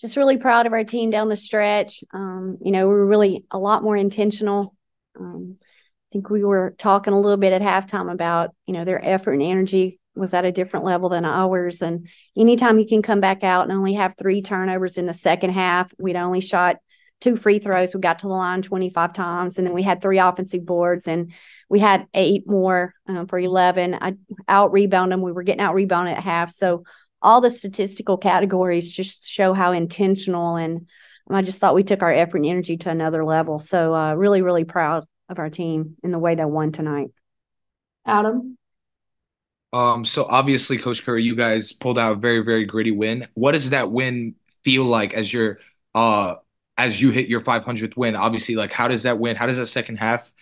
just really proud of our team down the stretch. Um, you know, we were really a lot more intentional. Um, I think we were talking a little bit at halftime about, you know, their effort and energy was at a different level than ours. And anytime you can come back out and only have three turnovers in the second half, we'd only shot two free throws. We got to the line 25 times, and then we had three offensive boards, and we had eight more um, for 11. I out rebound them. We were getting out rebounded at half. So all the statistical categories just show how intentional and I just thought we took our effort and energy to another level. So uh, really, really proud of our team in the way they won tonight. Adam. Um, so obviously, Coach Curry, you guys pulled out a very, very gritty win. What does that win feel like as you're uh as you hit your 500th win? Obviously, like how does that win? How does that second half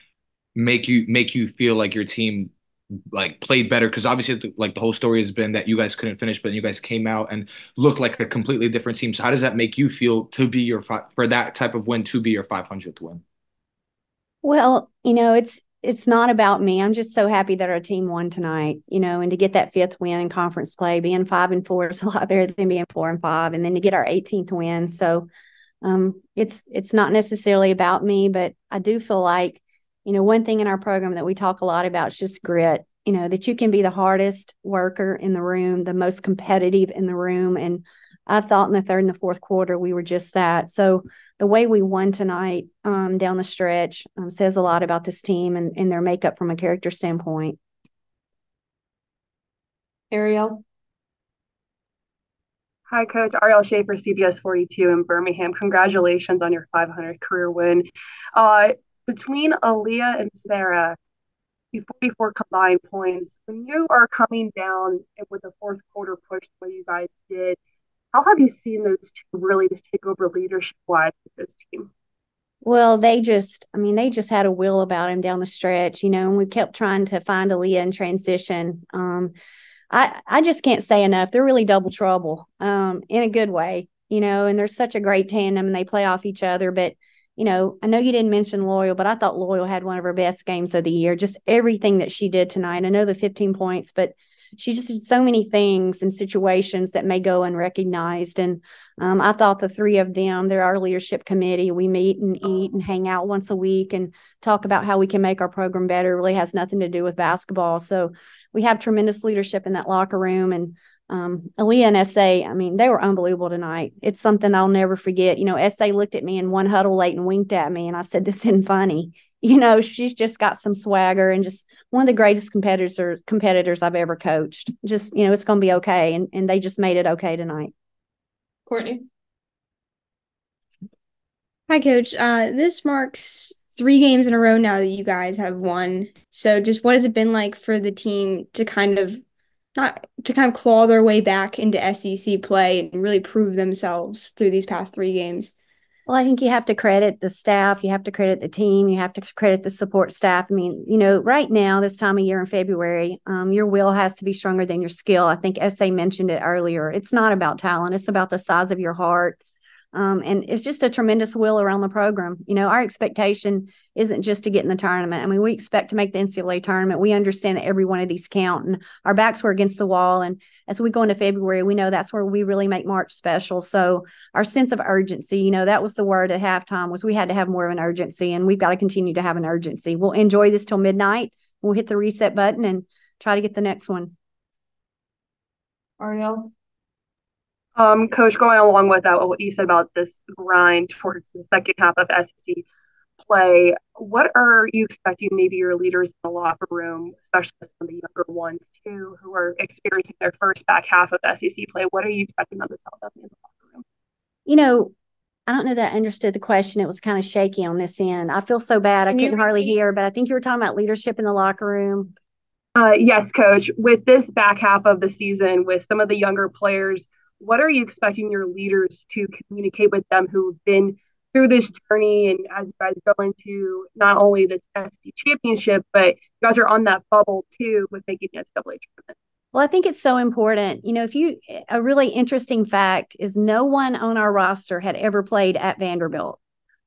make you make you feel like your team like played better because obviously like the whole story has been that you guys couldn't finish but you guys came out and looked like a completely different team. So how does that make you feel to be your for that type of win to be your 500th win? Well you know it's it's not about me. I'm just so happy that our team won tonight you know and to get that fifth win in conference play being five and four is a lot better than being four and five and then to get our 18th win. So um it's it's not necessarily about me but i do feel like you know, one thing in our program that we talk a lot about is just grit, you know, that you can be the hardest worker in the room, the most competitive in the room. And I thought in the third and the fourth quarter, we were just that. So the way we won tonight um, down the stretch um, says a lot about this team and, and their makeup from a character standpoint. Ariel. Hi, Coach Ariel Schaefer, CBS 42 in Birmingham. Congratulations on your 500 career win. Uh, between Aaliyah and Sarah, the 44 combined points. When you are coming down with the fourth quarter push the way you guys did, how have you seen those two really just take over leadership wise with this team? Well, they just, I mean, they just had a will about him down the stretch, you know, and we kept trying to find Aaliyah in transition. Um, I, I just can't say enough. They're really double trouble um, in a good way, you know, and they're such a great tandem and they play off each other. But you know, I know you didn't mention Loyal, but I thought Loyal had one of her best games of the year. Just everything that she did tonight. I know the 15 points, but she just did so many things and situations that may go unrecognized. And um, I thought the three of them, they're our leadership committee. We meet and eat and hang out once a week and talk about how we can make our program better. It really has nothing to do with basketball. So we have tremendous leadership in that locker room. And um, Aaliyah and SA, I mean, they were unbelievable tonight. It's something I'll never forget. You know, SA looked at me in one huddle late and winked at me, and I said, "This isn't funny." You know, she's just got some swagger and just one of the greatest competitors or competitors I've ever coached. Just you know, it's going to be okay, and and they just made it okay tonight. Courtney. Hi, Coach. Uh, this marks three games in a row now that you guys have won. So, just what has it been like for the team to kind of not to kind of claw their way back into SEC play and really prove themselves through these past three games? Well, I think you have to credit the staff, you have to credit the team, you have to credit the support staff. I mean, you know, right now, this time of year in February, um, your will has to be stronger than your skill. I think SA mentioned it earlier. It's not about talent, it's about the size of your heart um, and it's just a tremendous will around the program. You know, our expectation isn't just to get in the tournament. I mean, we expect to make the NCAA tournament. We understand that every one of these count, and our backs were against the wall. And as we go into February, we know that's where we really make March special. So our sense of urgency, you know, that was the word at halftime was we had to have more of an urgency, and we've got to continue to have an urgency. We'll enjoy this till midnight. We'll hit the reset button and try to get the next one. Ariel. Um, Coach, going along with that, what you said about this grind towards the second half of SEC play, what are you expecting maybe your leaders in the locker room, especially some of the younger ones too, who are experiencing their first back half of SEC play? What are you expecting them to tell them in the locker room? You know, I don't know that I understood the question. It was kind of shaky on this end. I feel so bad. Can I couldn't hardly hear, but I think you were talking about leadership in the locker room. Uh, yes, coach. With this back half of the season, with some of the younger players what are you expecting your leaders to communicate with them who've been through this journey and as you guys go into not only the SEC championship, but you guys are on that bubble too with making the NCAA tournament? Well, I think it's so important. You know, if you, a really interesting fact is no one on our roster had ever played at Vanderbilt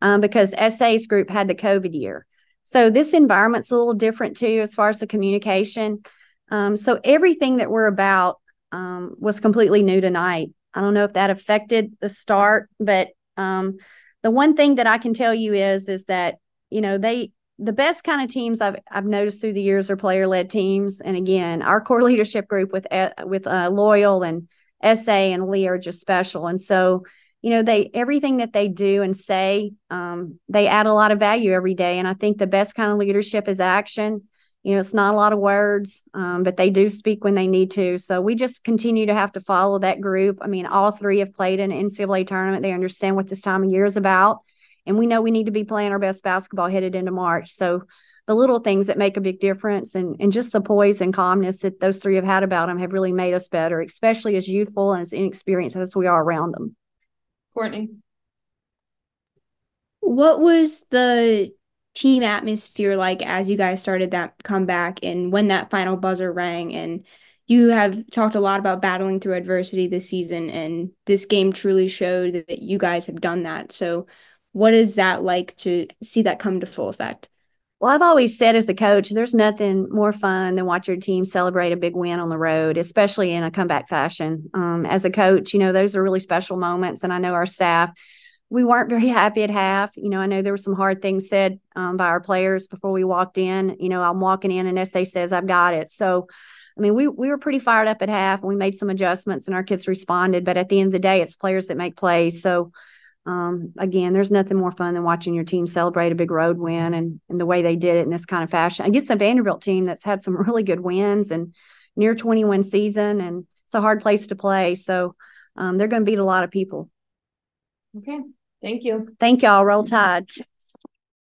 um, because SA's group had the COVID year. So this environment's a little different too, as far as the communication. Um, so everything that we're about um, was completely new tonight. I don't know if that affected the start, but um, the one thing that I can tell you is is that you know they the best kind of teams I've I've noticed through the years are player led teams, and again, our core leadership group with uh, with uh, Loyal and SA and Lee are just special, and so you know they everything that they do and say um, they add a lot of value every day, and I think the best kind of leadership is action you know, it's not a lot of words, um, but they do speak when they need to. So we just continue to have to follow that group. I mean, all three have played in an NCAA tournament. They understand what this time of year is about. And we know we need to be playing our best basketball headed into March. So the little things that make a big difference and, and just the poise and calmness that those three have had about them have really made us better, especially as youthful and as inexperienced as we are around them. Courtney. What was the team atmosphere like as you guys started that comeback and when that final buzzer rang. And you have talked a lot about battling through adversity this season and this game truly showed that you guys have done that. So what is that like to see that come to full effect? Well i've always said as a coach there's nothing more fun than watch your team celebrate a big win on the road especially in a comeback fashion. Um, as a coach you know those are really special moments and i know our staff we weren't very happy at half. You know, I know there were some hard things said um, by our players before we walked in. You know, I'm walking in and SA says, I've got it. So, I mean, we, we were pretty fired up at half and we made some adjustments and our kids responded. But at the end of the day, it's players that make plays. So, um, again, there's nothing more fun than watching your team celebrate a big road win and, and the way they did it in this kind of fashion I against a Vanderbilt team that's had some really good wins and near 21 season. And it's a hard place to play. So, um, they're going to beat a lot of people. Okay. Thank you. Thank y'all. Roll Tide.